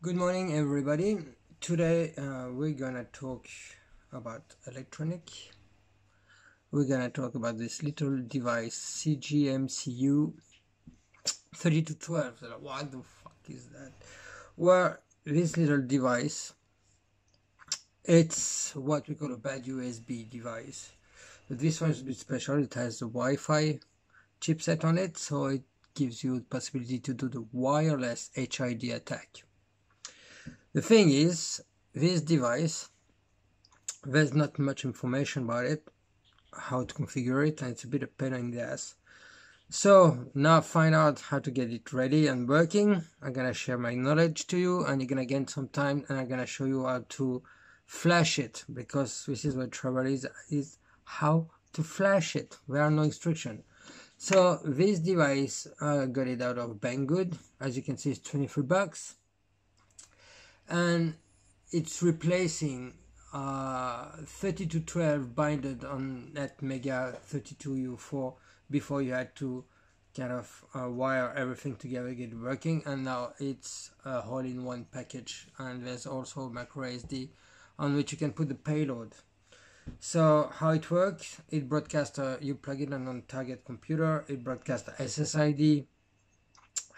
Good morning, everybody. Today uh, we're gonna talk about electronic. We're gonna talk about this little device CGMCU 3212. What the fuck is that? Well, this little device, it's what we call a bad USB device. But this one is a bit special. It has a Wi-Fi chipset on it, so it gives you the possibility to do the wireless HID attack. The thing is, this device, there's not much information about it, how to configure it, and it's a bit of pain in the ass. So now find out how to get it ready and working. I'm gonna share my knowledge to you and you're gonna gain some time and I'm gonna show you how to flash it because this is what trouble is, is how to flash it. There are no instructions. So this device, I got it out of Banggood. As you can see, it's 23 bucks and it's replacing uh, 3212 binded on that Mega 32U4 before you had to kind of uh, wire everything together get working and now it's a all-in-one package and there's also micro SD on which you can put the payload. So how it works it broadcasts uh, you plug it on target computer it broadcasts SSID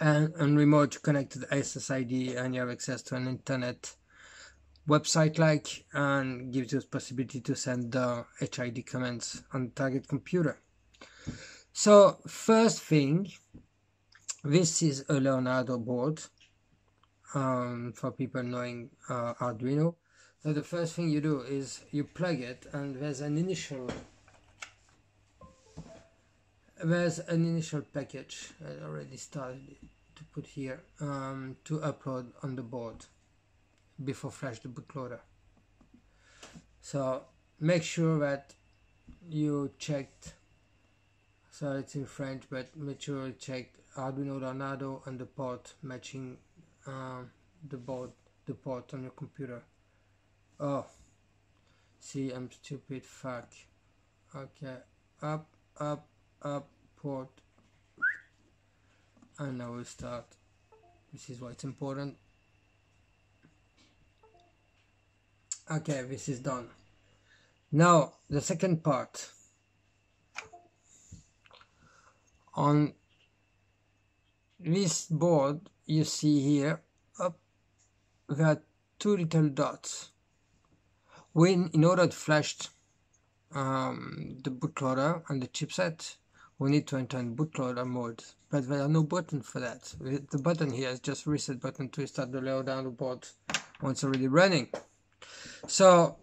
and on remote you connect to the SSID and you have access to an internet website like and gives you the possibility to send the HID commands on the target computer. So first thing, this is a Leonardo board um, for people knowing uh, Arduino. So the first thing you do is you plug it and there's an initial there's an initial package I already started to put here um, to upload on the board before flash the bootloader. So make sure that you checked so it's in French but make sure you checked Arduino Leonardo and the port matching um, the board the port on your computer. Oh see I'm stupid fuck. Okay up up up port and now we'll start. This is why it's important. Okay this is done. Now the second part. On this board you see here up there are two little dots. When in order to flash um, the bootloader and the chipset we need to enter in bootloader mode but there are no buttons for that. The button here is just reset button to start the down the board once already running. So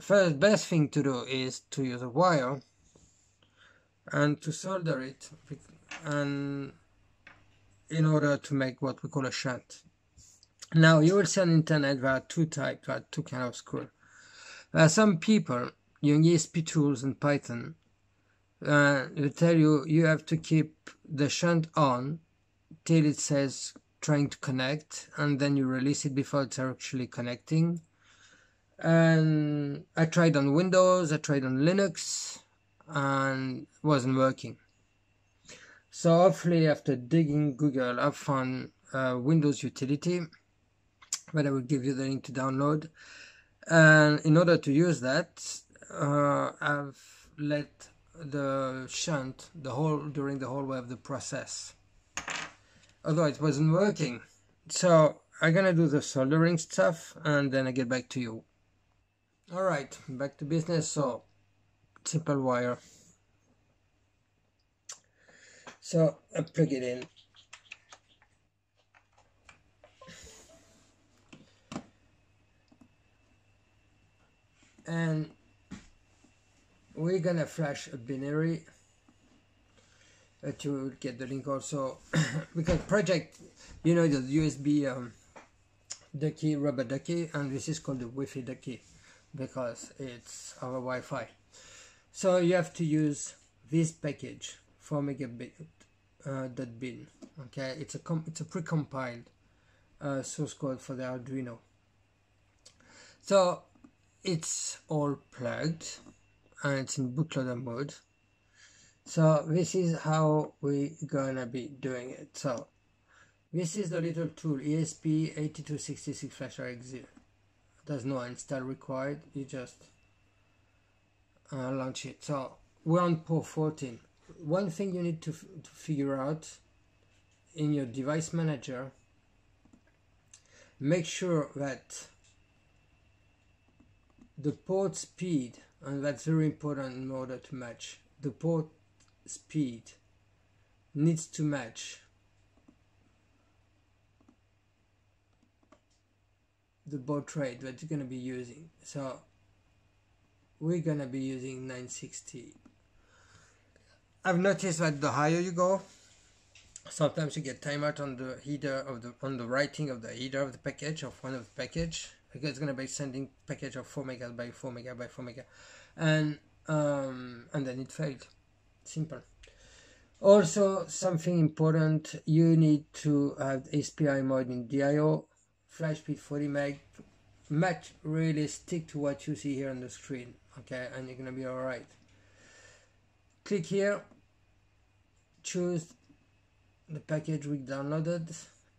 first best thing to do is to use a wire and to solder it and in order to make what we call a shunt. Now you will see on internet there are two types there are two kind of screw. There are some people using ESP tools and Python uh, they tell you you have to keep the shunt on till it says trying to connect and then you release it before it's actually connecting. And I tried on Windows I tried on Linux and wasn't working. So hopefully after digging Google I found a Windows utility but I will give you the link to download. And in order to use that uh, I've let the shunt the whole during the whole way of the process. Although it wasn't working. So I'm gonna do the soldering stuff and then I get back to you. Alright back to business. So simple wire. So I plug it in. And we're gonna flash a binary you will get the link also because project you know the USB um, ducky rubber ducky and this is called the Wi-Fi ducky because it's our Wi-Fi. So you have to use this package 4 megabit uh, bin okay? It's a it's a pre-compiled uh, source code for the Arduino. So it's all plugged and it's in bootloader mode. So this is how we gonna be doing it. So this is the little tool ESP8266 flash exit there's no install required you just uh, launch it. So we're on port 14 one thing you need to, to figure out in your device manager make sure that the port speed and that's very important in order to match. The port speed needs to match. The baud rate that you're going to be using. So we're going to be using 960 I've noticed that the higher you go sometimes you get timeout on the header of the on the writing of the header of the package of one of the package it's to be sending package of 4 mega by 4 mega by 4 mega and um, and then it failed. Simple. Also something important you need to have SPI mode in DIO flash speed 40 meg match really stick to what you see here on the screen okay? And you're gonna be all right click here. Choose the package we downloaded.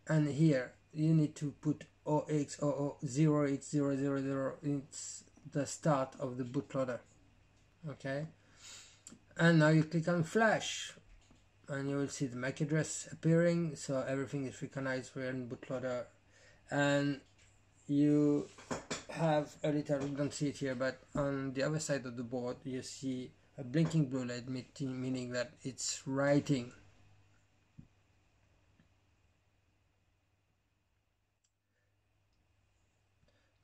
And here you need to put 0x000 it's the start of the bootloader okay? And now you click on flash and you will see the MAC address appearing so everything is recognized here in bootloader and you have a little you don't see it here but on the other side of the board you see a blinking blue light meaning that it's writing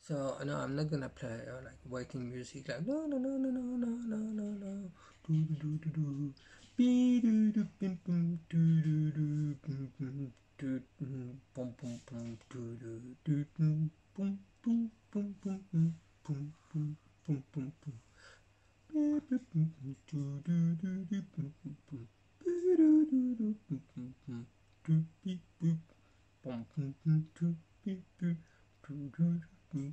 So no, I'm not gonna play uh, like waiting music like no no no no no no no no no do do do do be do do bim bim do do do bim bim do bum bum bum do do do bum bum bum bum bum bum bum bum bum bum bum do do do do yeah,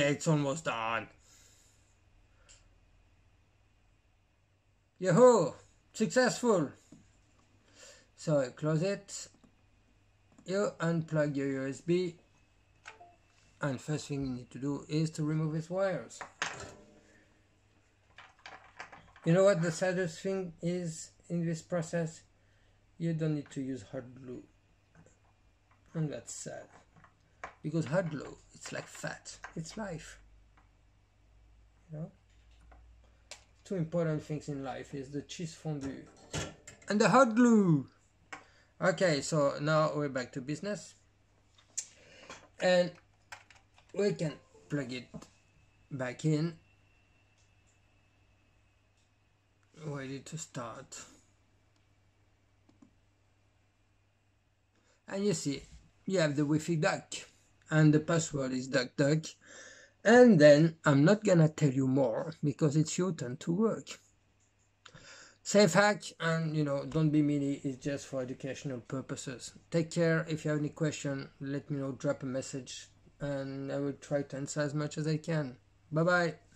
it's almost done. Yahoo! Successful! So close it. You unplug your USB. And first thing you need to do is to remove its wires. You know what the saddest thing is in this process? You don't need to use hard glue. And that's sad. Because hard glue, it's like fat. It's life. You know? Two important things in life is the cheese fondue and the hot glue. Okay, so now we're back to business. And we can plug it back in ready to start. And you see you have the Wi-Fi duck and the password is duck duck. And then I'm not gonna tell you more because it's your turn to work. Safe hack and you know don't be meany it's just for educational purposes. Take care if you have any question let me know drop a message and I will try to answer as much as I can. Bye bye